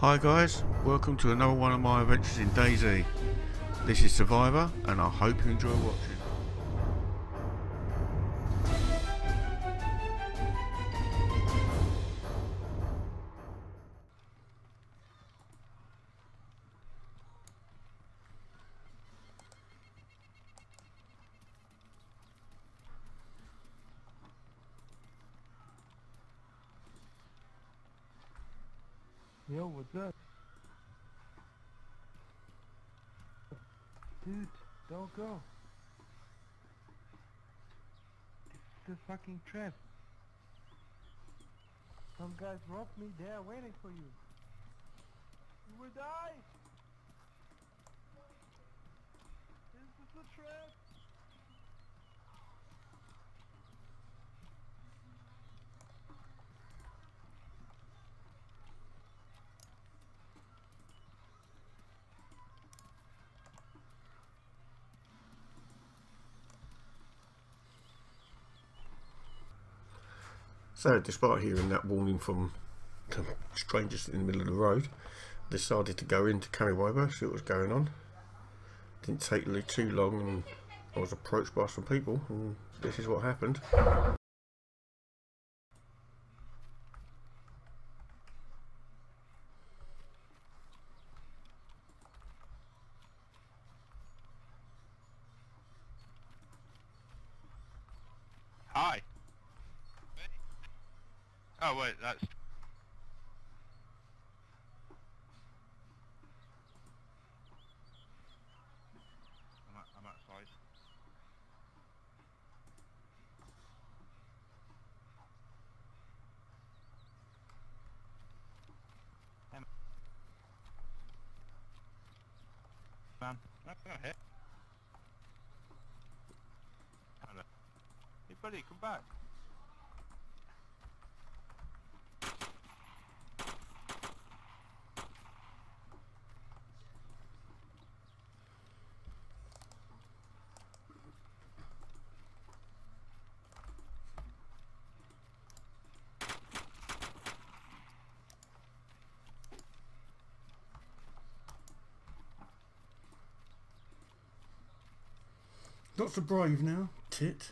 Hi guys, welcome to another one of my adventures in DayZ. This is Survivor and I hope you enjoy watching. Yo. Dude, don't go. It's a fucking trap. Some guys robbed me, they are waiting for you. You will die! This is a trap! So, despite hearing that warning from strangers in the middle of the road, I decided to go into Carrywiber, see what was going on. Didn't take too long and I was approached by some people and this is what happened. Hi. Oh wait, that's. I'm, out- I'm outside. Hey, Man, no, no, here. Hello. Hey buddy, come back. Not so brave now, tit.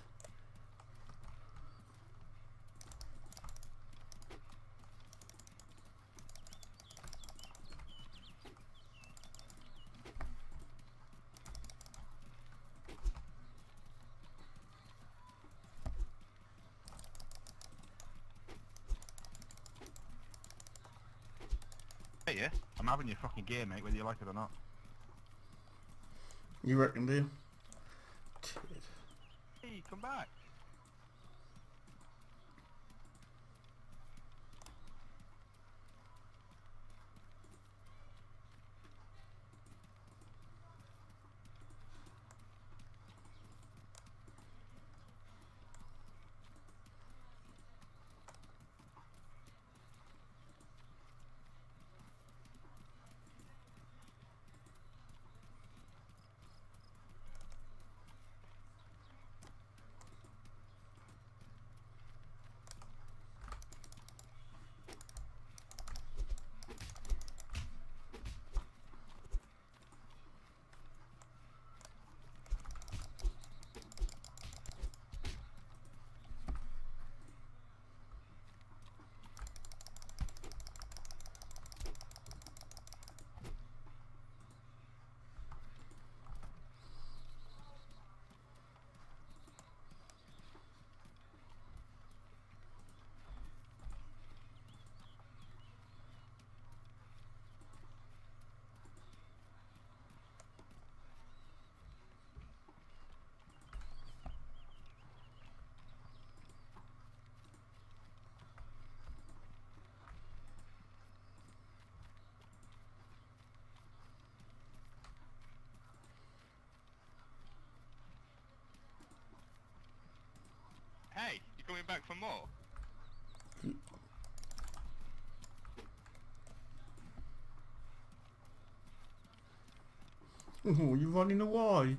Hey, yeah, I'm having your fucking game, mate, whether you like it or not. You reckon, dear? Tit. Come back. Hey, you coming back for more? Oh, you running away?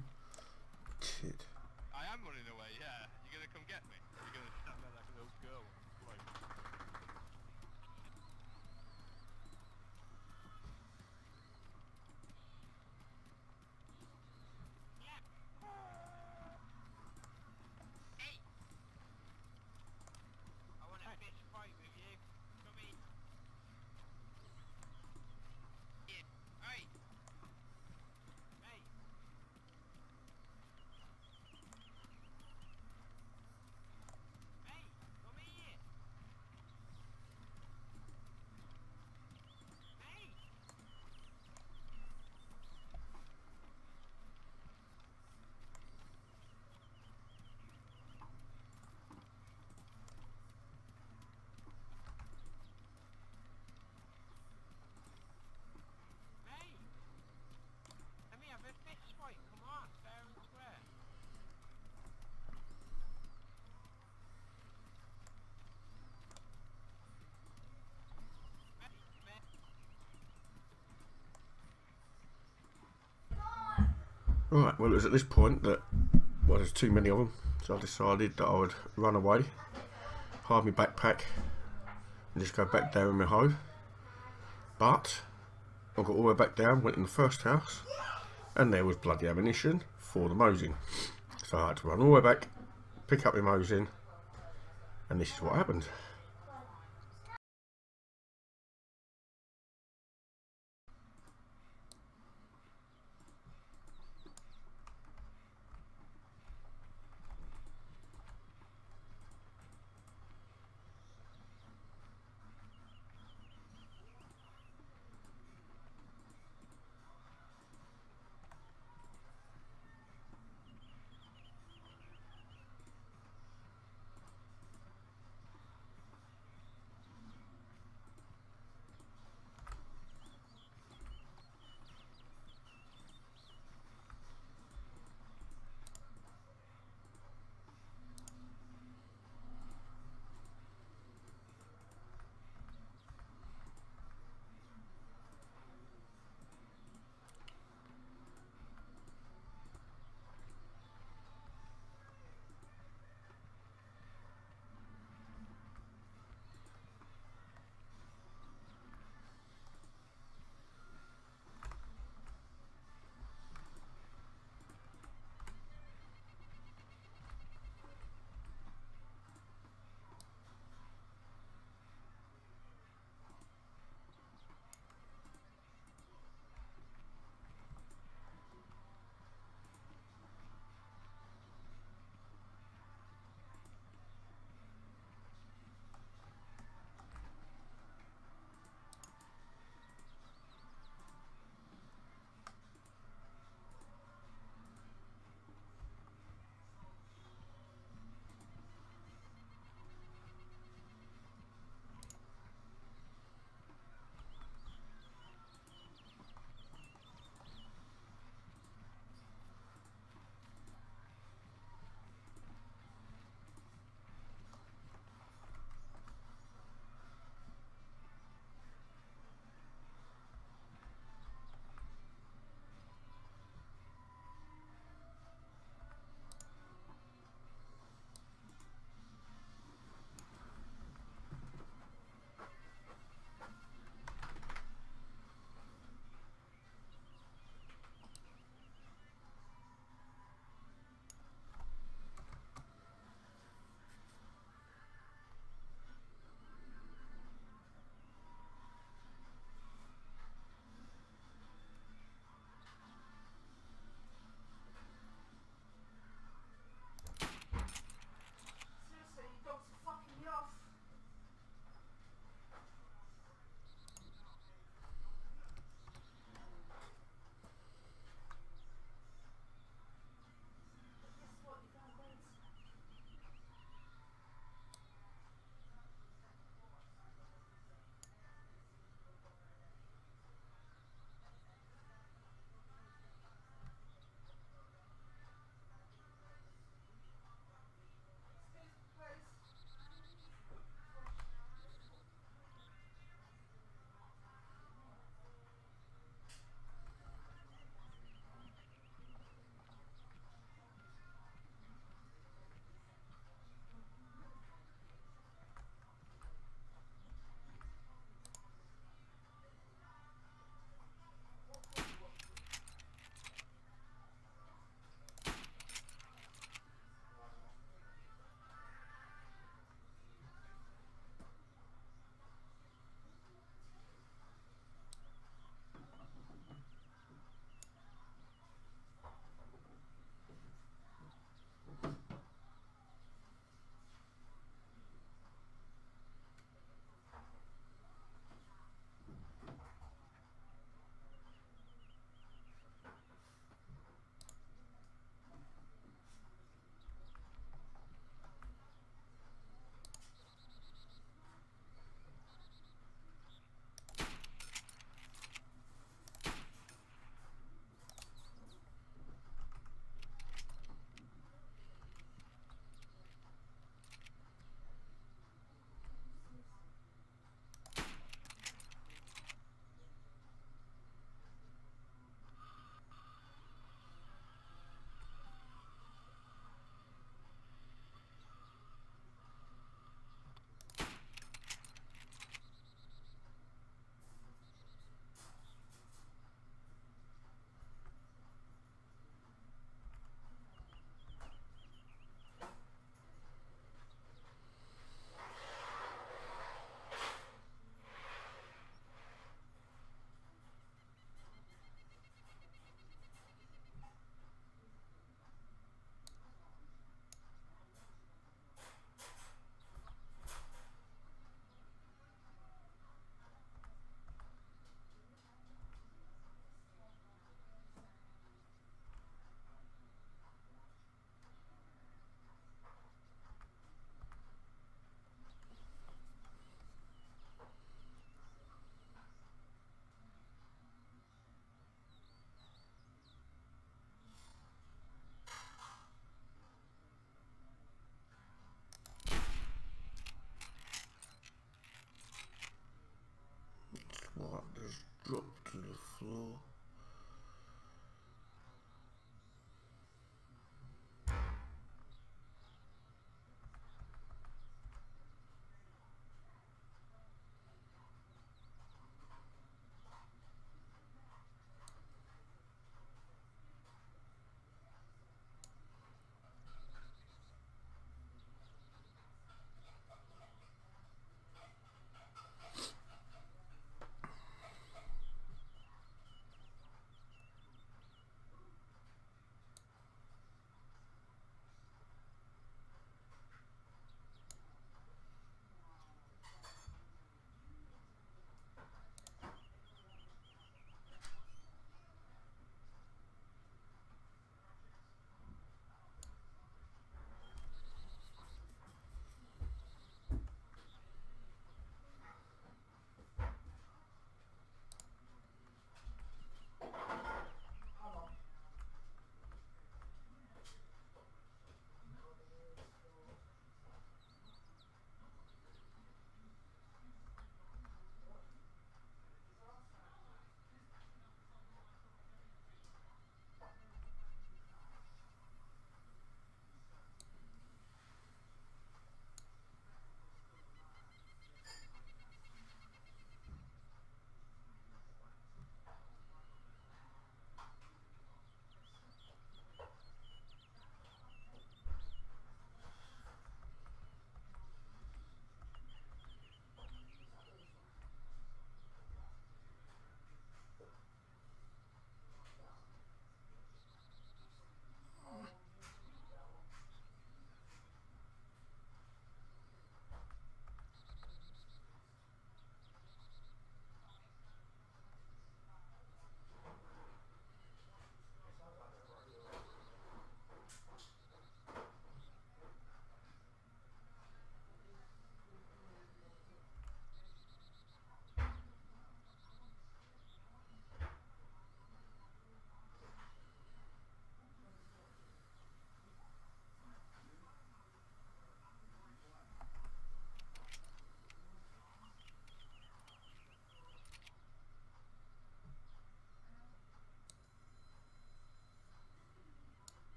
Tit. I am running away, yeah. You gonna come get me? You're gonna stand there like a little girl. Like, Right, well, it was at this point that, well, there's too many of them, so I decided that I would run away, hide my backpack, and just go back down with my hoe. But, I got all the way back down, went in the first house, and there was bloody ammunition for the Mosin. So I had to run all the way back, pick up my Mosin, and this is what happened.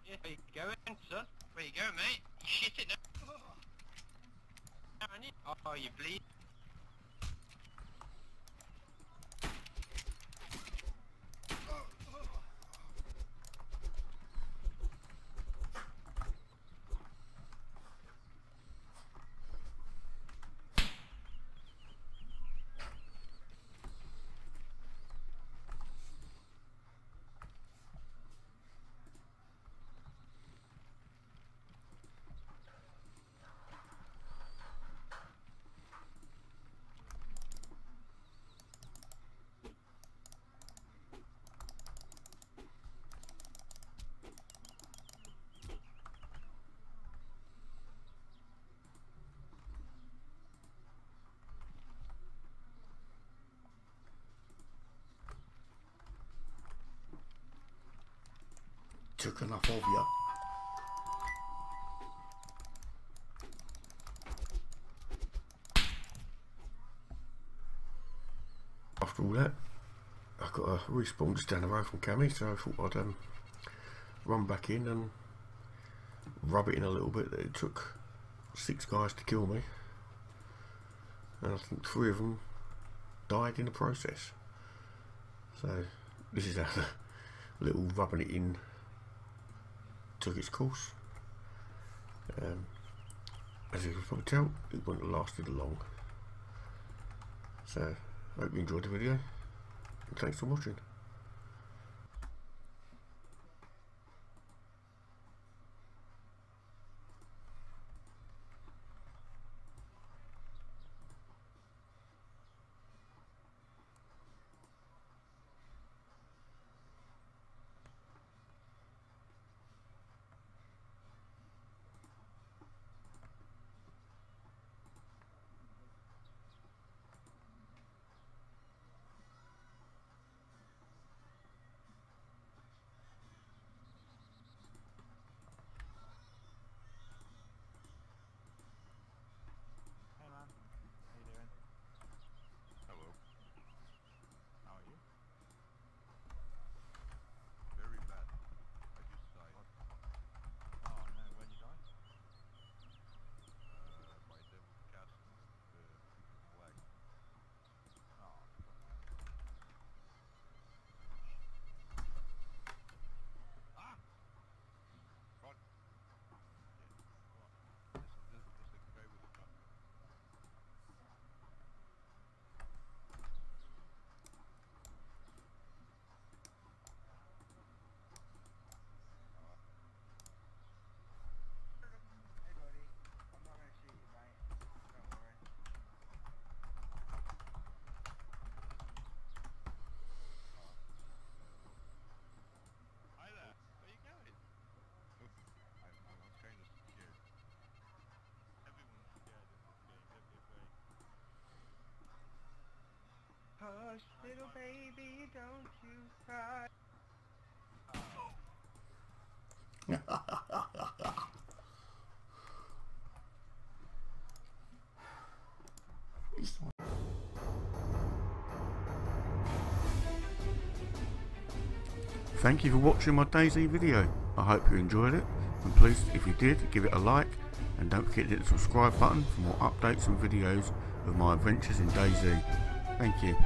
Got you. Where you going, son? Where you going, mate? You shit it now. Oh, you bleed. Took enough of you. After all that, I got a respawn just down the road from Kami, so I thought I'd um, run back in and rub it in a little bit it took six guys to kill me. And I think three of them died in the process. So this is the little rubbing it in took its course. Um, as you can probably tell, it wouldn't have lasted long. So, hope you enjoyed the video, and thanks for watching. Hey man, how you doing? Hello. How are you? Very bad. I just died. Oh no, when you die? Uh, by Devil Castle. The flag. Oh, Ah! Run! Yes. This, this, this is the guy with the gun. Hey, buddy. I'm not gonna shoot you, mate. Don't worry. Hi there. Where you going? I'm, I'm, I'm kind of scared. Everyone's scared in this game. Get me away. Hush, little baby, don't you cry. Thank you for watching my DayZ video. I hope you enjoyed it. And please, if you did, give it a like. And don't forget to hit the subscribe button for more updates and videos of my adventures in DayZ. Thank you.